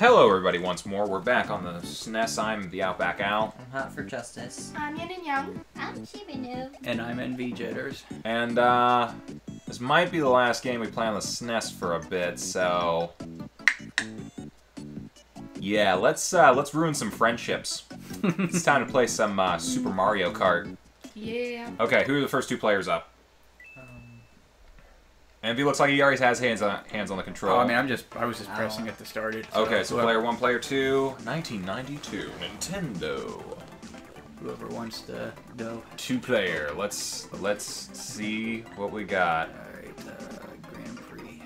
Hello, everybody, once more. We're back on the SNES. I'm the Outback Al. I'm hot for justice. I'm Yin and Jung. I'm Chibi Noob. And I'm NV Jitters. And, uh, this might be the last game we play on the SNES for a bit, so... Yeah, let's, uh, let's ruin some friendships. it's time to play some, uh, Super Mario Kart. Yeah. Okay, who are the first two players up? Envy looks like he already has hands on hands on the control. Oh, I mean, I'm just, I was just pressing it to start it. So okay, so whoever, player one, player two, 1992, Nintendo. whoever wants to go. Two player. Let's let's see what we got. Alright, uh, Grand Prix.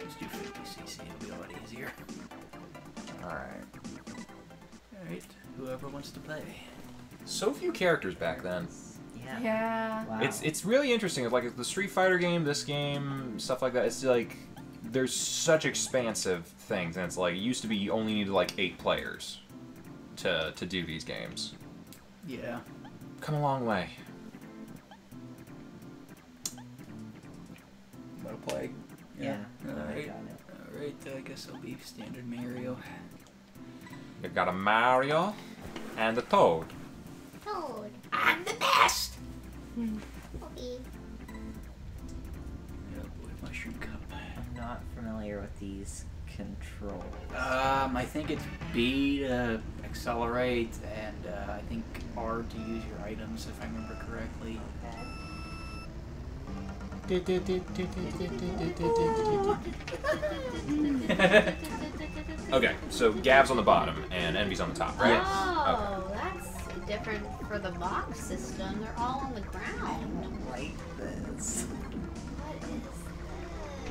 Let's do 50cc, it'll be a lot easier. All right. Alright, whoever wants to play. So few characters back then. Yeah. Yeah. Wow. It's it's really interesting. Like the Street Fighter game, this game, stuff like that. It's like there's such expansive things, and it's like it used to be you only needed like eight players to to do these games. Yeah. Come a long way. Wanna play? yeah. Alright. got it. Alright, uh, I guess I'll be standard Mario. You've got a Mario and a Toad. Toad. I'm the best! Poppy. Boy, mushroom cup. I'm not familiar with these controls. Um, I think it's B to accelerate, and uh, I think R to use your items, if I remember correctly. Okay, okay, so Gav's on the bottom and Envy's on the top, right? Oh, that's different for the box system. They're all on the ground. Like this.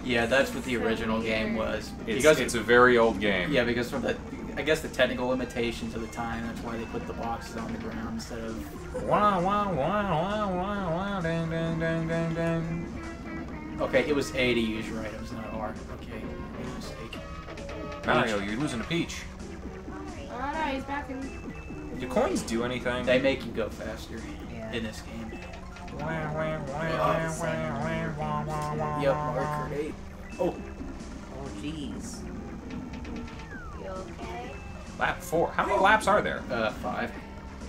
Yeah, that's what the So original game weird. was. It's, because it's a very old game. yeah, because from the I guess the technical limitations of the time, that's why they put the boxes on the ground instead of. Wow, wow, wow, wow, wow, wow, dang, dang, dang, dang, dang. Okay, it was A to use your items, not R. Okay, made a mistake. Mario, you're losing to Peach. Oh no, he's back in. Do coins do anything? They make you go faster Yeah. in this game. Yep, wah, marker eight. Oh, Oh, jeez. You okay? Lap four. How many laps are there? uh, five.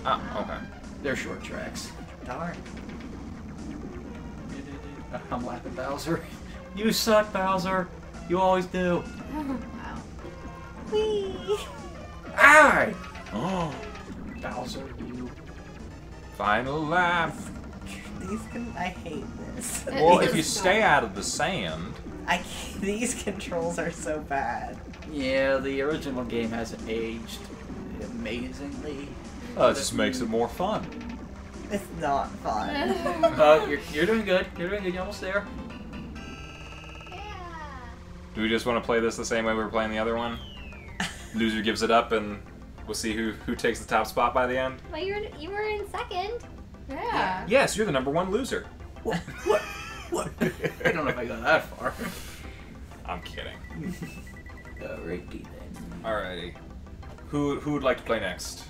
Oh, okay. They're short tracks. Darn. I'm laughing, Bowser. You suck, Bowser. You always do. Wow. Whee! Aye! Oh. Bowser, you. Final lap. These can. I hate this. Well, if you stay out of the sand. I can't, these controls are so bad. Yeah, the original game hasn't aged amazingly. Oh, it just makes it more fun. It's not fun. Uh, you're, you're doing good. You're doing good. You're almost there. Yeah. Do we just want to play this the same way we were playing the other one? Loser gives it up, and we'll see who who takes the top spot by the end. Well, you were you were in second. Yeah. Yes, you're the number one loser. What? What? What? I don't know if I got that far. I'm kidding. Alrighty then. Alrighty. Who who would like to play next?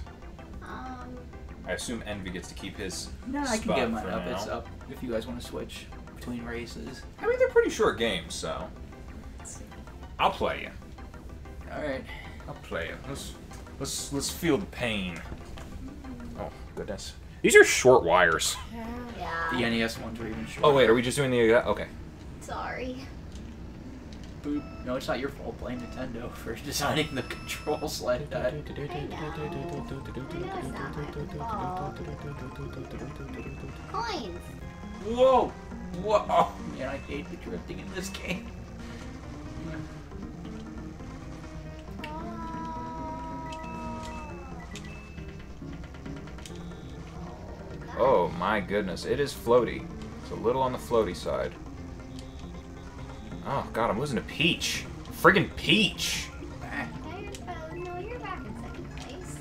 Um. I assume Envy gets to keep his. No, I can spot get mine up. now. It's up if you guys want to switch between races. I mean, they're pretty short games, so I'll play you. Alright. I'll play you. Let's let's let's feel the pain. Oh goodness, these are short wires. Yeah. Yeah. The NES ones were even shorter. Oh wait, are we just doing the? Uh, okay. Sorry. Boop. No, it's not your fault. Blame Nintendo for designing the controls like that. Coins. Whoa! Whoa! Oh, man, I hate the drifting in this game. Oh my goodness, it is floaty. It's a little on the floaty side. Oh god, I'm losing to Peach. Friggin' Peach. Now you're, no, you're back in second place.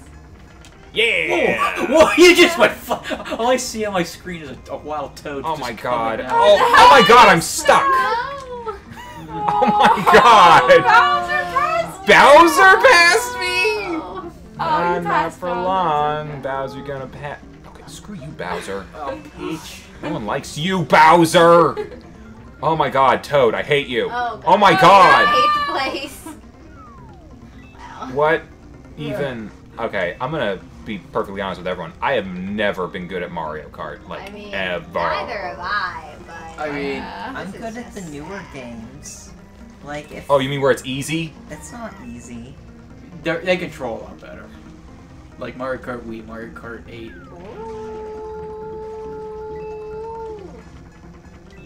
Yeah. Whoa! Whoa! You just went. Fu- All I see on my screen is a, a wild toad. Oh just my god. down. Oh, oh, oh my god, I'm stuck. No. Oh my god. Bowser passed me! Bowser passed me. Oh, not passed for Bowser. long. Bowser gonna pat. Okay, screw you, Bowser. Oh, Peach. No one likes you, Bowser. Oh my god, Toad, I hate you. Oh, Oh my oh, God. god. Eighth place. What even? Okay, I'm gonna be perfectly honest with everyone. I have never been good at Mario Kart, like I mean, ever. neither have I, but. I mean, Yeah. I'm This is good at the newer games. Like if Oh, you mean where it's easy? it's not easy. They're, they control a lot better. Like Mario Kart Wii, Mario Kart 8. Ooh.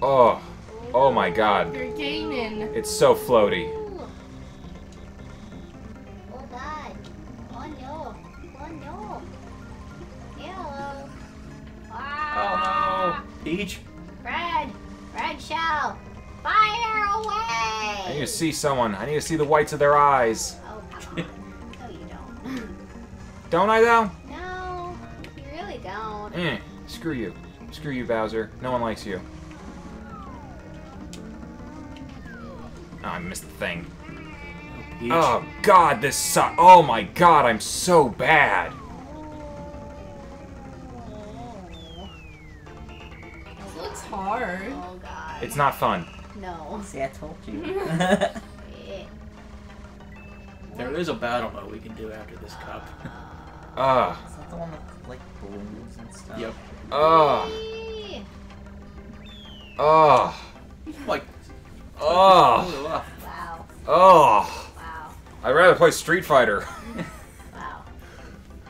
Oh, oh my God, You're gaining. it's so floaty. Oh god. Oh no. Oh no. Hello. Oh no! Peach? Red. Red shell. Fire away. I need to see someone. I need to see the whites of their eyes. Oh come on. No, you don't. Don't I though? no, you really don't. Eh, screw you. Screw you, Bowser. No one likes you. Oh, I missed the thing. Peach? Oh God, this sucks. Oh my God, I'm so bad. This looks hard. Oh god. It's not fun. No. See, I told you. There is a battle mode we can do after this cup. Ugh. Is that the one with like balloons and stuff? Yep. Ugh. Whee! Ugh. Like, Ugh. Oh, Wow. Ugh. Wow. I'd rather play Street Fighter. Wow.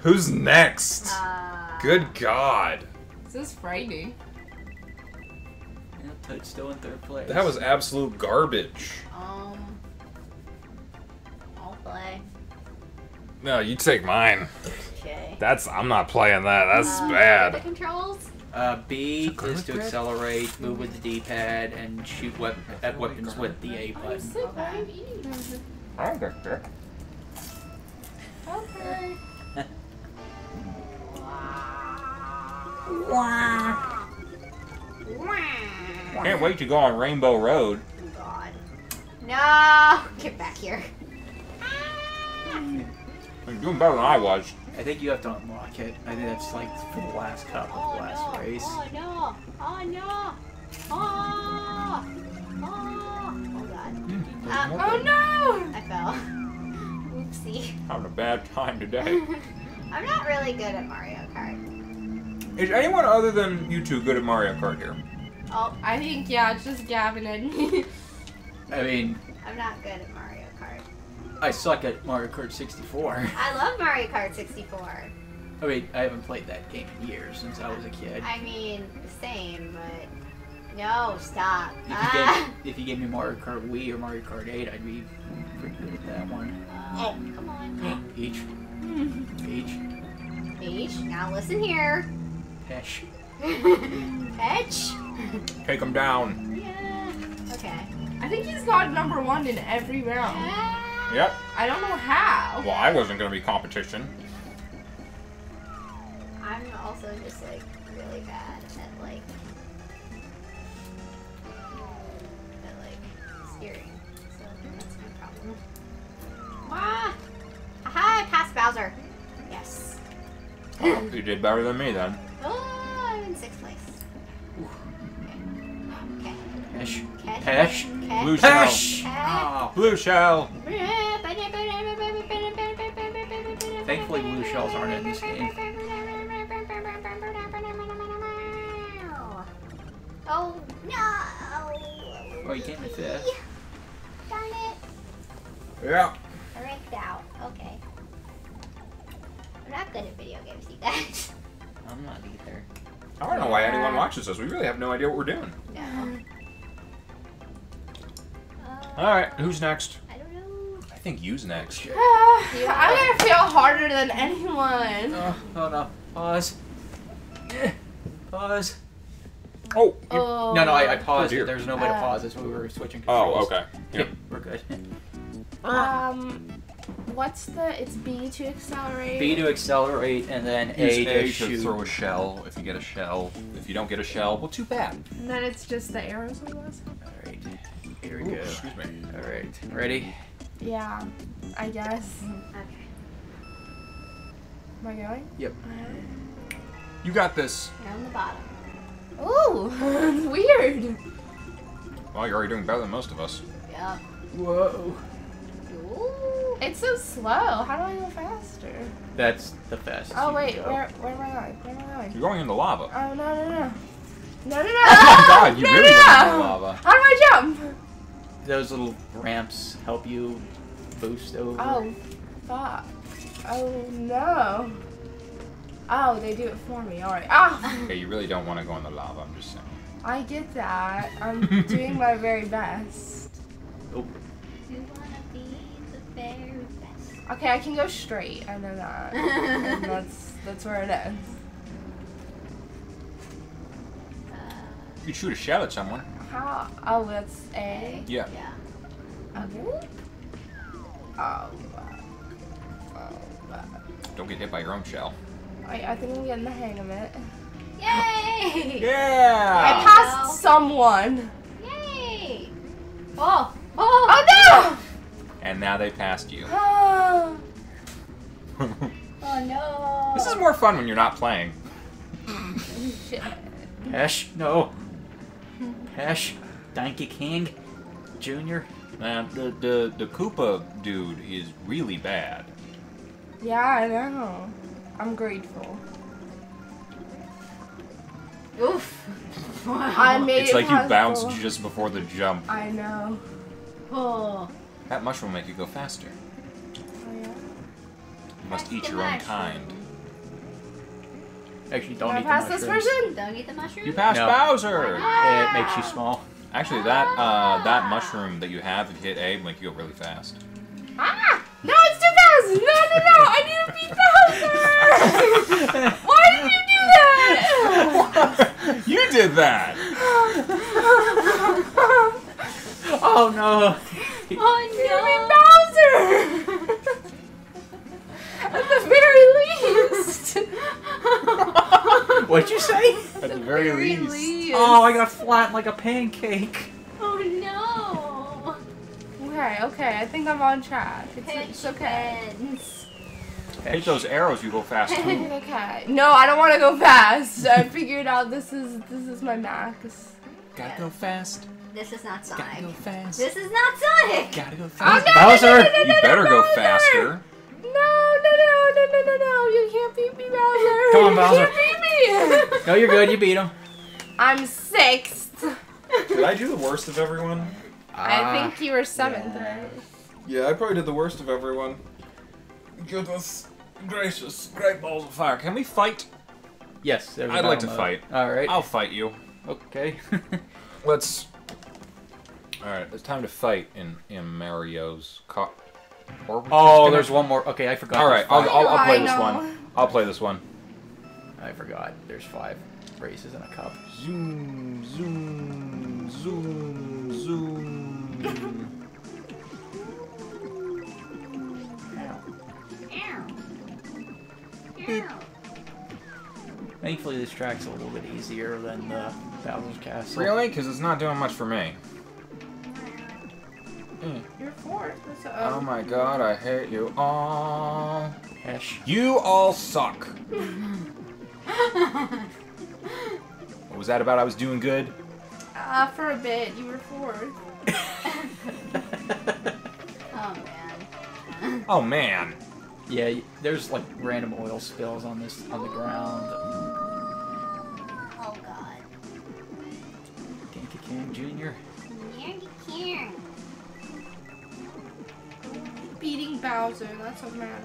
Who's next? Uh, Good God. This is frightening. yeah, Toad's still in third place. That was absolute garbage. Um. I'll play. No, you take mine. Okay. That's I'm not playing that. That's Uh, bad. The controls. Uh, B Is it is to click? accelerate, move with the D-pad, and shoot wep- at weapons with the A I'm button. sick. Why are you eating them? I don't get sick. Okay. Can't wait to go on Rainbow Road. God. No! Get back here. You're doing better than I was. I think you have to unlock it. I think that's like for the last cup of Oh the last no! race. Oh no! Oh no! Oh! Oh! Oh God! Uh, Oh no! I fell. Oopsie. Having a bad time today. I'm not really good at Mario Kart. Is anyone other than you two good at Mario Kart here? Oh, I think yeah, it's just Gavin and me. I mean, I'm not good at Mario Kart. I suck at Mario Kart 64. I love Mario Kart 64. I mean, I haven't played that game in years since I was a kid. I mean, the same, but no, stop. If you, Ah. gave, if you gave me Mario Kart Wii or Mario Kart 8, I'd be pretty good at that one. Oh, come on. Peach. Peach. Peach, now listen here. Pesh. Petch. Take him down. Yeah. Okay. I think he's got number one in every round. Ah. Yep. I don't know how. Well, I wasn't going to be competition. I'm also just like really bad at like at like steering. So that's my problem. Ah! Aha! I passed Bowser. Yes. Oh, you did better than me then. Oh, I'm in sixth place. Okay. Pesh. Okay. Pesh. Okay. Blue shell. Pesh! Oh, Blue shell. Blue shells aren't in this game. Oh no! Oh, you came in fifth. Darn it! Yeah. I ranked out. Okay. I'm not good at video games, you guys. I'm not either. I don't know why anyone watches us. We really have no idea what we're doing. No. Uh, All right, who's next? I don't know. I think you's next. I'm gonna feel harder than anyone. Oh, oh no. Pause. Pause. Oh. you- Oh. No, no, I, I paused Oh, dear. it. There's no way to Uh, pause it, so we were switching controls. Oh, okay. Yep, Yeah. we're good. Um, what's the? It's B to accelerate. B to accelerate, and then A, A to to shoot. throw a shell. If you get a shell, if you don't get a shell, well, too bad. And then it's just the arrows on the side. Alright, here we Ooh, go. excuse me. Alright, ready? Yeah, I guess. Okay. Am I going? Yep. You got this. You're on the bottom. Ooh, it's weird. Well, you're already doing better than most of us. Yep. Whoa. Ooh. It's so slow. How do I go faster? That's the fastest. Oh you wait, can go. where where am I going? Where am I going? You're going into lava. Oh no no no. No no no. Oh my god, you No, really no, went no. into lava. How do I jump? Those little ramps help you boost over. Oh, fuck. Oh no. Oh, they do it for me. Alright. Ah! Okay, you really don't want to go in the lava, I'm just saying. I get that. I'm doing my very best. Oh, You wanna be the very best. Okay, I can go straight. I know that. and that's that's where it ends. Uh, You could shoot a shell at someone. How? Oh, that's A. Yeah. yeah. Okay. Oh. Oh. Don't get hit by your own shell. I, I think I'm getting the hang of it. Yay! Yeah! I Yeah! passed go. someone. Yay! Oh! Oh! Oh no! And now they passed you. no! Ah. Oh no! this is more fun when you're not playing. Shit. Pesh, no. Pesh, Donkey Kong, Junior. Man, the, the, the Koopa dude is really bad. Yeah, I know. I'm grateful. Oof! I made It's it like you bounced just before the jump. I know. Oh. That mushroom will make you go faster. Oh, yeah. You must That's eat the your own kind. Actually, don't I eat pass the this person? Don't eat the mushroom? You passed No. Bowser! It makes you small. Actually, that uh, that mushroom that you have, if you hit A, will make you go really fast. Ah! No, it's too fast! No, no, no! I need to beat Bowser! Why did you do that? you did that! Oh no! Oh You beat Bowser! At the very least! What'd you say? At the very, least. Oh, I got flat like a pancake. Oh no! Okay, okay, I think I'm on track. It's, Pitch it's okay. pens. Hit those arrows, you go fast too. Okay. No, I don't want to go fast. I figured out this is this is my max. Gotta go fast. This is not Gotta go Sonic. fast. This is not Sonic! Gotta go Oh, fast. no, Bowser! No, no, no, no, You better no, go Bowser! faster. No, no, no, no, no, no, no! You can't beat me, Bowser. Come on, Bowser. You can't beat me. No, you're good. You beat him. I'm sixth. Did I do the worst of everyone? I ah. think you were seventh, yeah. right? Yeah, I probably did the worst of everyone. Goodness gracious, great balls of fire. Can we fight? Yes, there's. a I'd like to mode. fight. All right. I'll fight you. Okay. Let's. All right, it's time to fight in in Mario's car. Oh, or oh, gonna- there's one more. Okay, I forgot. All right, I'll. I'll, I'll play I this one. I'll play this one. I forgot. There's five races in a cup. Zoom, zoom, zoom, zoom. Thankfully, this track's a little bit easier than the Bowser's Castle. really? Because it's not doing much for me. You're fourth. So, Oh my god, I hate you all. Hesh. You all suck. What was that about? I was doing good? Uh, for a bit, you were fourth. Oh man. Oh man. yeah, there's like random oil spills on this on the ground. Beating Bowser, that's what matters.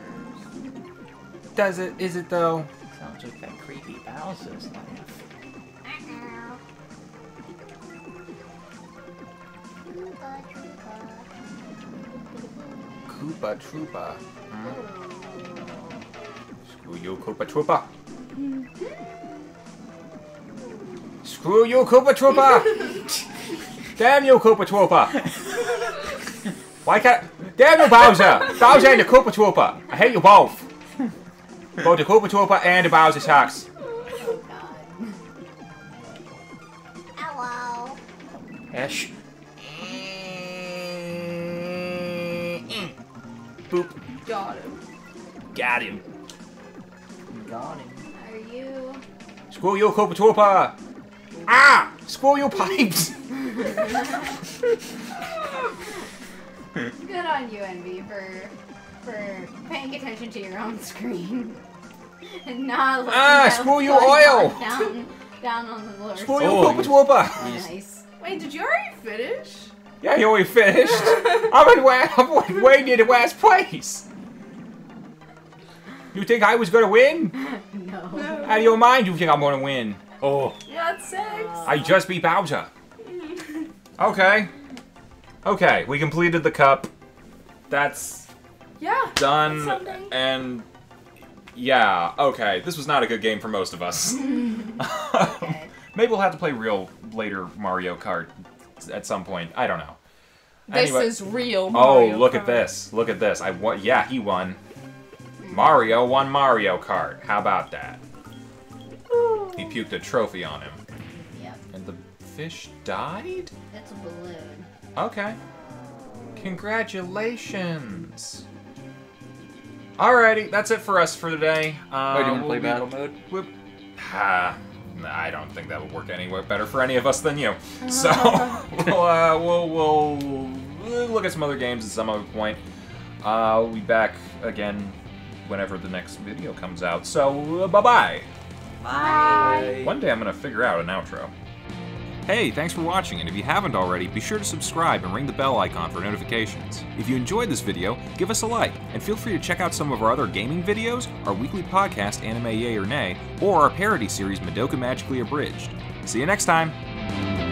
Does it? Is it though? Sounds like that creepy Bowser's laugh. Uh-oh. Koopa Troopa. Hmm? Screw you, Koopa Troopa. Screw you, Koopa Troopa. Damn you, Koopa Troopa. Why can't? Damn you, Bowser. Bowser and the Koopa Troopa. I hate you both. Both the Koopa Troopa and the Bowser Sharks. Oh god. Hello. Hesh. Boop. Got him. Got him. Got him. Are you? Screw you, Koopa Troopa. Ah! Screw your pipes. Good on you, Envy, for for paying attention to your own screen. and not looking Ah, at screw you, what's oil! Down, down on the floor. Spoil Oh, your whoopa. Nice. Wait, did you already finish? Yeah, you already finished. I'm in way, I'm way near the last place. You think I was gonna win? No. Out of your mind, you think I'm gonna win? Oh, You got six. I just beat Bowser. Okay. Okay, we completed the cup. That's Yeah. done. That's. And yeah, okay. This was not a good game for most of us. Okay. Maybe we'll have to play real later Mario Kart at some point. I don't know. This Anyway. is real. Oh, Mario look at this. Look at this. I won. Yeah, he won. Mario won Mario Kart. How about that? He puked a trophy on him. Yep. And the fish died? It's a balloon. Okay. Congratulations. Alrighty, that's it for us for today. Uh, Oh, do you want to we'll play battle mode? Whoop. Ah, I don't think that would work anywhere better for any of us than you. So we'll, uh, we'll, we'll we'll look at some other games at some other point. Uh, we'll be back again whenever the next video comes out. So uh, bye bye. Bye. One day I'm gonna figure out an outro. Hey, thanks for watching, and if you haven't already, be sure to subscribe and ring the bell icon for notifications. If you enjoyed this video, give us a like, and feel free to check out some of our other gaming videos, our weekly podcast Anime Yay or Nay, or our parody series Madoka Magically Abridged. See you next time!